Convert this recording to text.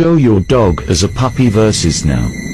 Show your dog as a puppy versus now.